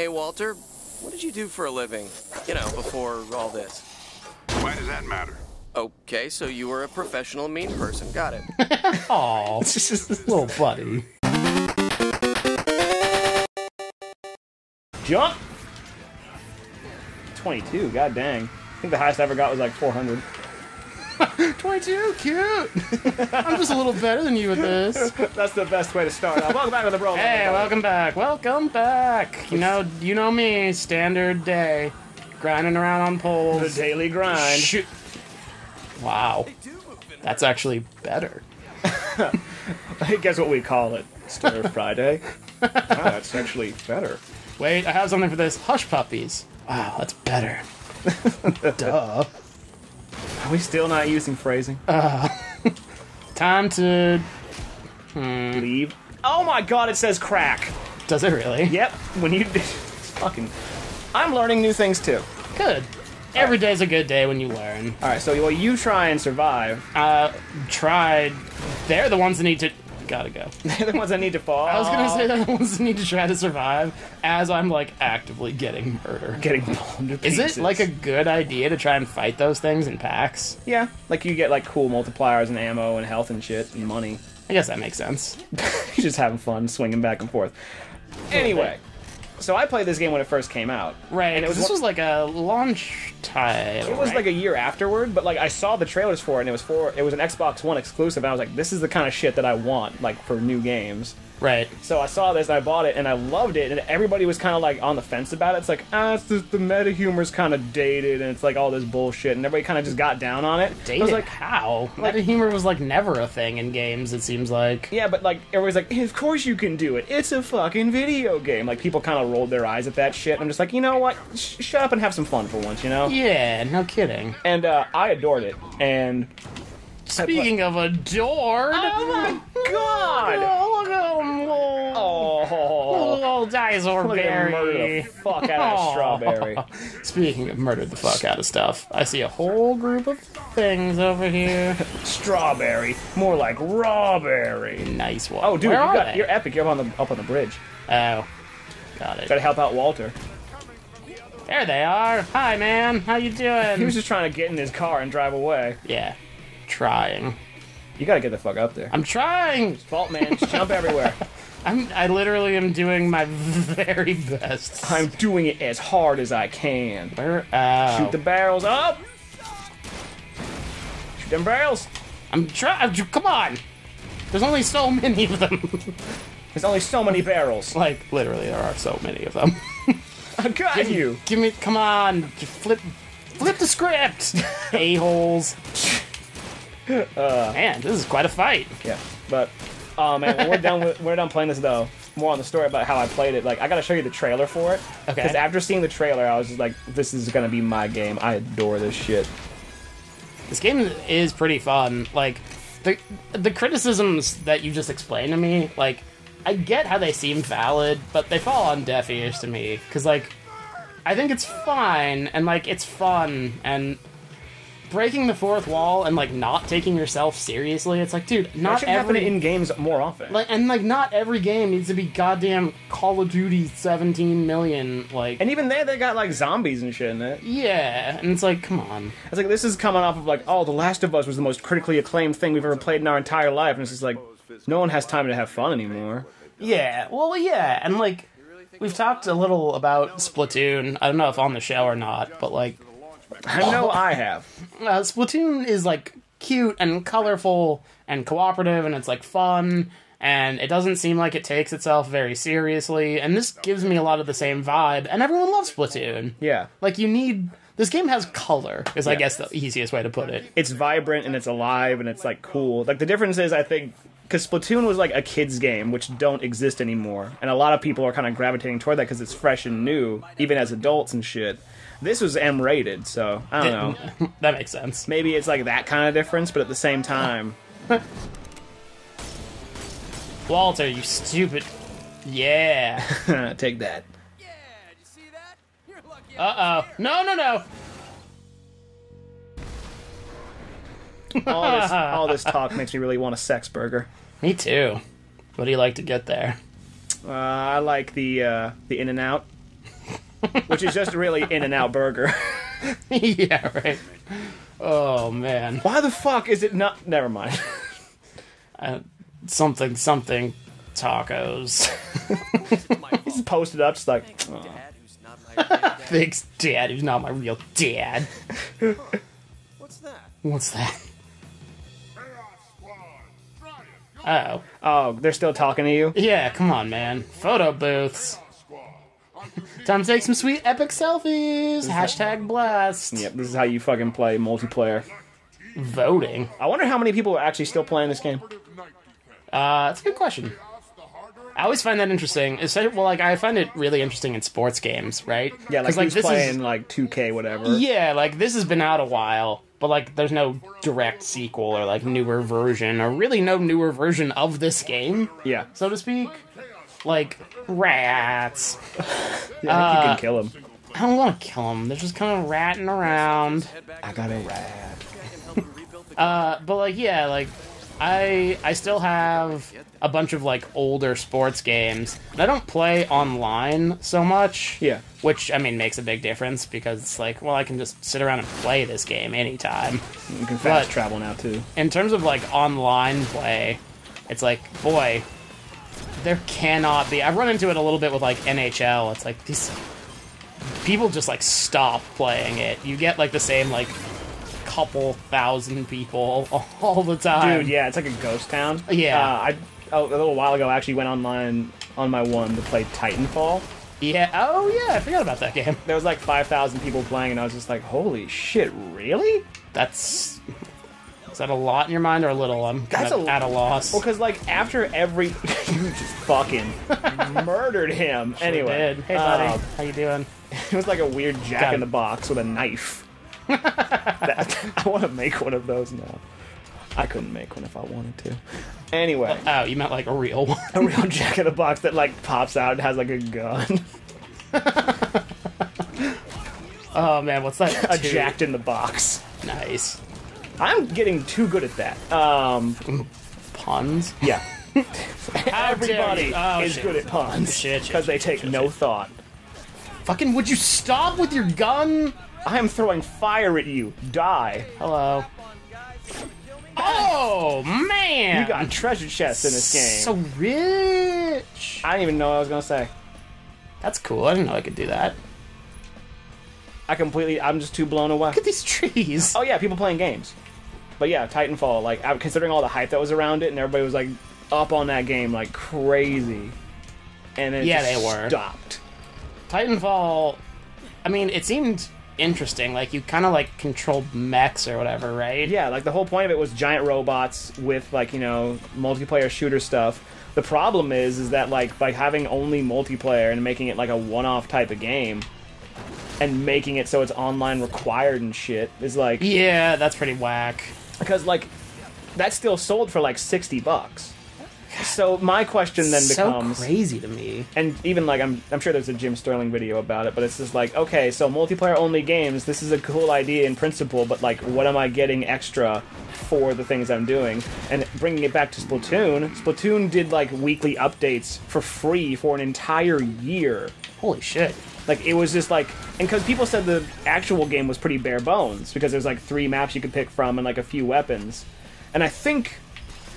Hey, Walter, what did you do for a living? You know, before all this. Why does that matter? Okay, so you were a professional mean person. Got it. Aw, this is this little buddy. Jump! 22, god dang. I think the highest I ever got was like 400. 22, cute. I'm just a little better than you at this. That's the best way to start out. Welcome back to the Bro. Hey, welcome back. Welcome back. You know, you know me, standard day, grinding around on poles. The daily grind. Shoot. Wow, that's actually better. I guess what we call it? Stir Friday. Ah, that's actually better. Wait, I have something for this. Hush puppies. Wow, that's better. Duh. Are we still not using phrasing? Time to. Leave. Oh my god, it says crack. Does it really? Yep. When you fucking, I'm learning new things too. Good. Every day's a good day when you learn. All right, so well, you try and survive. Uh, tried. They're the ones that need to. Gotta go. They're the ones that need to fall. I was gonna say they're the ones that need to try to survive as I'm like actively getting murdered. getting blown to Is pieces. it like a good idea to try and fight those things in packs? yeah? Like you get like cool multipliers and ammo and health and shit and money. I guess that makes sense. You're just having fun swinging back and forth. Anyway, so I played this game when it first came out. Right. And it was this one- was like a launch title. It was right? like a year afterward, but like I saw the trailers for it, and it was for it was an Xbox One exclusive, and I was like, this is the kind of shit that I want, like for new games. Right. So I saw this and I bought it and I loved it, and everybody was kind of like on the fence about it. It's like, ah, it's just, the meta humor's kind of dated, and it's like all this bullshit, and everybody kind of just got down on it. Dated? I was like, how? Meta humor was like never a thing in games. It seems like. yeah, but like everybody's like, of course you can do it. It's a fucking video game. Like people kind of rolled their eyes at that shit. And I'm just like, you know what? Sh- shut up and have some fun for once, you know. Yeah, no kidding. And uh, I adored it, and Speaking of adored. oh my god! Oh, look at him, little, Oh, little dinosaur look murder the fuck out of strawberry. Speaking of murdered the fuck out of stuff, I see a whole group of things over here. Strawberry, more like rawberry. Nice one. Oh, dude, Where you got, you're epic. You're up on the up on the bridge. Oh, got it. Gotta help out Walter. There they are. Hi, man. How you doing? He was just trying to get in his car and drive away. yeah, trying. You gotta get the fuck up there. I'm trying. Fault man, just jump everywhere. I'm. I literally am doing my very best. I'm doing it as hard as I can. Where? Shoot the barrels up. Shoot them barrels. I'm trying. Come on. There's only so many of them. There's only so many barrels. like literally, there are so many of them. I got give, you. Give me. Come on. Flip. Flip the script. A holes. Uh. Man, this is quite a fight. Yeah, but Um, oh man, when we're done with we're done playing this though. More on the story about how I played it. Like I gotta show you the trailer for it. Okay. Because after seeing the trailer, I was just like, this is gonna be my game. I adore this shit. This game is pretty fun. Like the the criticisms that you just explained to me, like I get how they seem valid, but they fall on deaf ears to me because like I think it's fine and like it's fun and breaking the fourth wall and like not taking yourself seriously. It's like, dude, That not happen every in games more often. like and like not every game needs to be goddamn Call of Duty 17 million. Like and even there, they got like zombies and shit in it. yeah, and it's like, come on. It's like this is coming off of like, oh, The Last of Us was the most critically acclaimed thing we've ever played in our entire life, and it's just like, no one has time to have fun anymore. Yeah, well, yeah, and like we've talked a little about Splatoon. I don't know if on the show or not, but like I know I have. uh, Splatoon is like cute and colorful and cooperative, and it's like fun, and it doesn't seem like it takes itself very seriously. And this gives me a lot of the same vibe, and everyone loves Splatoon. Yeah. Like you need this game has color, is I Yeah. guess the easiest way to put it. It's vibrant and it's alive and it's like cool. Like the difference is, I think, because Splatoon was like a kids game, which don't exist anymore, and a lot of people are kind of gravitating toward that because it's fresh and new, even as adults and shit. This was M rated, so I don't know. that makes sense. Maybe it's like that kind of difference, but at the same time, Walter, you stupid. Yeah. take that. Uh oh. No, no, no. All this, all this talk makes me really want a sex burger. Me too. What do you like to get there? Uh, I like the uh, the In and Out. Which is just really In and Out Burger. yeah, right. Oh man, Why the fuck is it not? Never mind. uh, something something tacos. He's posted up, just like, oh. Dad, who's not my real dad. Thanks, Dad. Who's not my real dad. What's that? What's that? Oh, oh, they're still talking to you. yeah. Come on, man. Photo booths. Time to take some sweet epic selfies. Hashtag blessed. Yep, this is how you fucking play multiplayer. Voting. I wonder how many people are actually still playing this game. Uh, that's a good question. I always find that interesting. It's, well, like I find it really interesting in sports games, right? Yeah, like, who's this playing is like 2K, whatever. yeah, like this has been out a while, but like there's no direct sequel or like newer version or really no newer version of this game, Yeah, so to speak. Like rats. yeah I you Uh, can kill them. I don't want to kill them. They're just kind of ratting around. I got a rat. and help you rebuild the Uh, but like yeah, like I I still have a bunch of like older sports games. I don't play online so much. Yeah. Which I mean makes a big difference because it's like, well, I can just sit around and play this game anytime. You can fast But- travel now too. In terms of like online play, it's like, boy, there cannot be. I've run into it a little bit with like NHL. It's like these people just like stop playing it. You get like the same like couple thousand people all the time. Dude, yeah, it's like a ghost town. Yeah. Uh, I oh, a little while ago I actually went online on my one to play Titanfall. Yeah. Oh yeah, I forgot about that game. There was like 5,000 people playing, and I was just like, holy shit, really? That's that a lot in your mind or a little? I'm kind That's of a- at a loss. Well, because like after every, you just fucking murdered him. Sure anyway, did. Hey buddy, uh, how you doing? it was like a weird Jack Got in it. the Box with a knife. That- I want to make one of those now. I couldn't make one if I wanted to. Anyway, Oh, you meant like a real one. a real Jack in the Box that like pops out and has like a gun. Oh man, what's that? a Two? Jacked in the Box. Nice I'm getting too good at that. Um, puns. yeah. Everybody. Oh, is shit. good at puns Shit, shit, because they shit, take shit, no shit. thought. Fucking, would you stop with your gun? I am throwing fire at you. Die. Hello. Oh man, You got treasure chests in this game. so rich. I didn't even know what I was gonna say. That's cool. I didn't know I could do that. I completely. I'm just too blown away. Look at these trees. Oh yeah, people playing games. But yeah, Titanfall. Like considering all the hype that was around it, and everybody was like up on that game like crazy. And then it Yeah, just they were. stopped. Titanfall. I mean, it seemed interesting. Like you kind of like controlled mechs or whatever, right? Yeah, like the whole point of it was giant robots with like you know multiplayer shooter stuff. The problem is, is that like by having only multiplayer and making it like a one-off type of game, and making it so it's online required and shit is like Yeah, that's pretty whack. Because like that's still sold for like sixty bucks. So my question then so becomes, crazy to me. and even like I'm, I'm sure there's a Jim Sterling video about it, but it's just like, okay, so multiplayer only games, this is a cool idea in principle, but like, what am I getting extra for the things I'm doing? And bringing it back to Splatoon, Splatoon did like weekly updates for free for an entire year. Holy shit. Like it was just like, and because people said the actual game was pretty bare bones because there's like three maps you could pick from and like a few weapons, and I think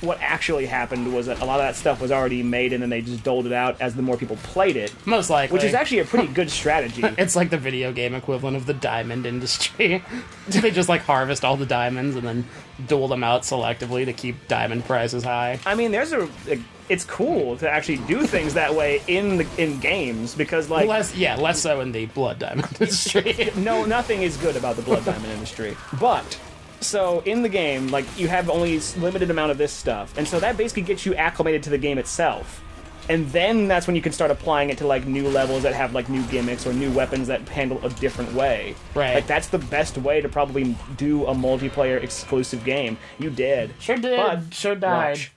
what actually happened was that a lot of that stuff was already made and then they just doled it out as the more people played it, Most likely. which is actually a pretty good strategy. It's like the video game equivalent of the diamond industry. they just like harvest all the diamonds and then dole them out selectively to keep diamond prices high. I mean, there's a, a- it's cool to actually do things that way in the in games because like less, yeah, less so in the blood diamond industry. no, nothing is good about the blood diamond industry. But so in the game, like you have only limited amount of this stuff, and so that basically gets you acclimated to the game itself. And then that's when you can start applying it to like new levels that have like new gimmicks or new weapons that handle a different way. Right. Like that's the best way to probably do a multiplayer exclusive game. You did. Sure did. But sure died. watch.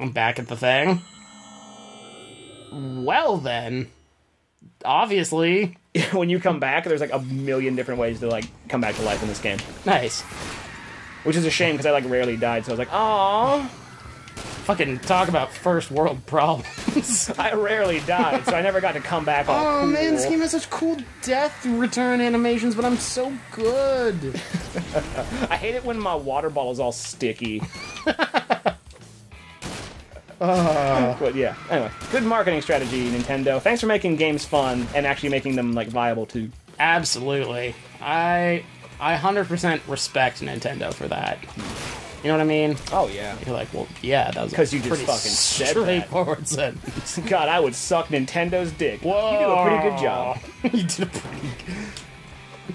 I'm back at the thing. Well then, obviously, when you come back, there's like a million different ways to like come back to life in this game. nice. Which is a shame because I like rarely died, so I was like, oh, fucking talk about first world problems. I rarely died, so I never got to come back. All oh cool. man, this game has such cool death return animations, but I'm so good. I hate it when my water bottle is all sticky. Uh. But yeah, anyway, good marketing strategy, Nintendo. Thanks for making games fun and actually making them like viable too. Absolutely. I I 100% respect Nintendo for that. You know what I mean? Oh yeah. You're like, well, yeah, that was a 'Cause you just pretty fucking said that. straightforward sentence. God, I would suck Nintendo's dick. Whoa, You do a pretty good job. you did a pretty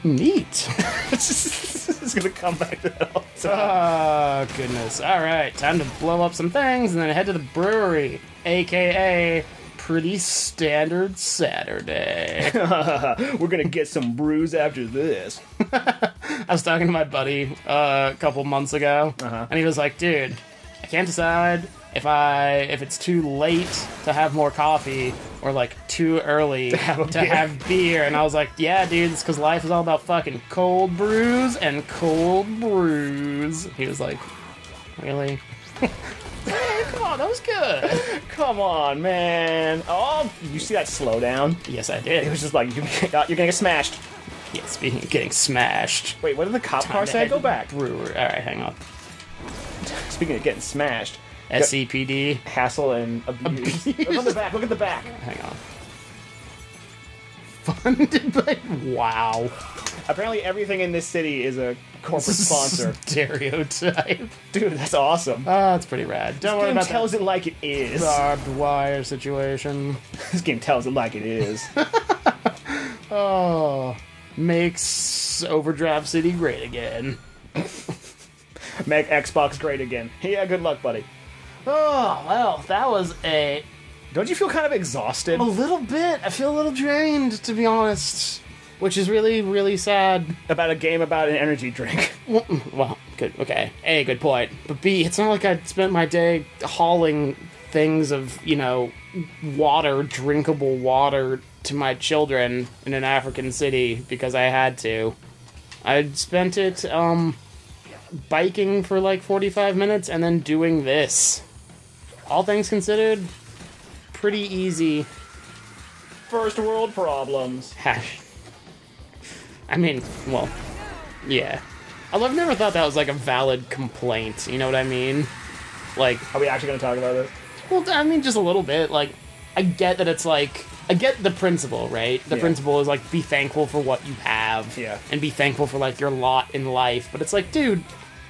neat. it's gonna come back to that all. Oh goodness! All right, time to blow up some things and then head to the brewery, aka pretty standard Saturday. We're gonna get some brews after this. I was talking to my buddy uh, a couple months ago, Uh-huh. and he was like, "Dude, I can't decide if I if it's too late to have more coffee or like too early to have beer." have beer." And I was like, "Yeah, dude, it's because life is all about fucking cold brews and cold brews." He was like, "Really?" Hey, Come on, that was good. Come on, man. Oh, you see that slowdown? yes, I did. It was just like uh, you're gonna you're gonna get smashed. Yeah, speaking of getting smashed. Wait, what did the cop car to say? Go back. Brewery. All right, hang on. Speaking of getting smashed, SCPD. hassle and abuse. Abuse. Look on the back. Look at the back. Hang on. Funded by wow. Apparently, everything in this city is a corporate sponsor. Stereotype. Dude, that's awesome. Oh, that's pretty rad. Don't worry This game about tells that it like it is. barbed wire situation. This game tells it like it is. Oh, makes Overdrive City great again. Make Xbox great again. Yeah, good luck, buddy. Oh well, that was a Don't you feel kind of exhausted? a little bit. I feel a little drained, to be honest, which is really really sad. About a game about an energy drink. Well, good. Okay. A, good point. But B, it's not like I spent my day hauling things of, you know, water, drinkable water to my children in an African city because I had to. I spent it, um, biking for like 45 minutes and then doing this. All things considered, pretty easy. First world problems. Hash. I mean, well, yeah. I've never thought that was like a valid complaint. You know what I mean? Like, Are we actually going to talk about this? well, I mean, just a little bit. Like, I get that it's like, I get the principle, right? The Yeah. principle is like, be thankful for what you have. Yeah. And be thankful for like your lot in life. But it's like, dude,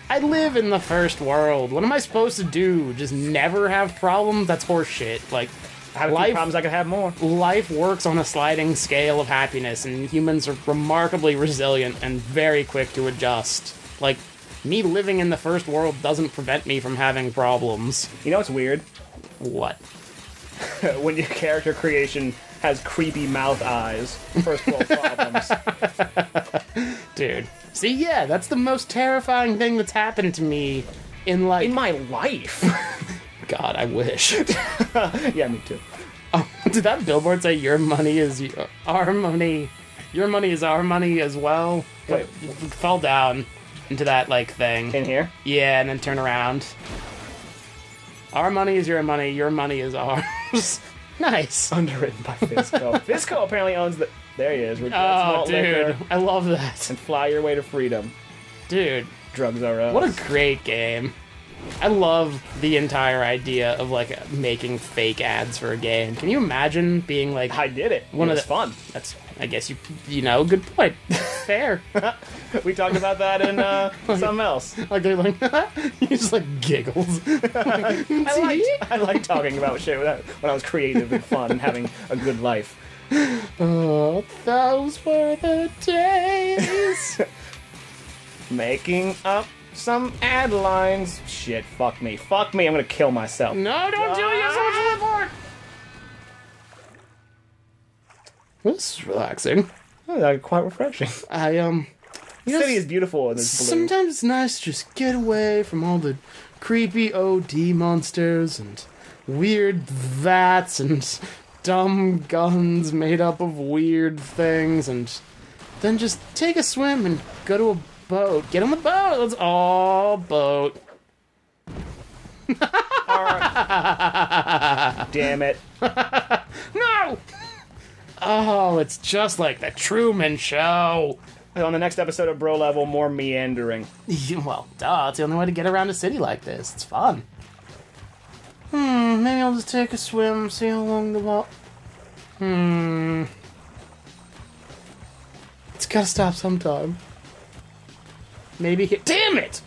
I live in the first world. What am I supposed to do? Just never have problems? That's horseshit. Like, I have life problems. I could have more. life works on a sliding scale of happiness, and humans are remarkably resilient and very quick to adjust. Like, me living in the first world doesn't prevent me from having problems. You know what's weird? What? when your character creation has creepy mouth eyes. First world problems. Dude. See, yeah, that's the most terrifying thing that's happened to me in like. In my life. God, I wish. yeah, me too. Oh, Did that billboard say your money is your, our money? Your money is our money as well? Wait. It fell down into that, like, thing. In here? Yeah, and then turn around. Our money is your money, your money is ours. nice. Underwritten by Fizzco. Fizzco apparently owns the. There he is. That's Oh, malt liquor. dude. I love that. And fly your way to freedom. Dude, Drugs are us. what a great game. I love the entire idea of, like, making fake ads for a game. Can you imagine being, like, I did it. One it of the- fun. that's, I guess you, you know, good point. Fair. We talked about that in uh, something else. like, they're like, he just, like, giggles. I like I like talking about shit when I was creative and fun and having a good life. Oh, those were the days. Making up some ad lines. Shit, fuck me. Fuck me, I'm gonna kill myself. No, don't do it. You're so much for This is relaxing. Oh, quite refreshing. I um, The city is beautiful in this blue. sometimes it's nice to just get away from all the creepy OD monsters and weird vats and dumb guns made up of weird things, and then just take a swim and go to a boat. Get on the boat. Let's all boat. Damn it. No! Oh, it's just like the Truman Show. On the next episode of Bro Level, more meandering. Well, duh, it's the only way to get around a city like this. It's fun. Hmm, maybe I'll just take a swim, see how long the walk. Hmm. It's gotta stop sometime. Maybe. He- Damn it!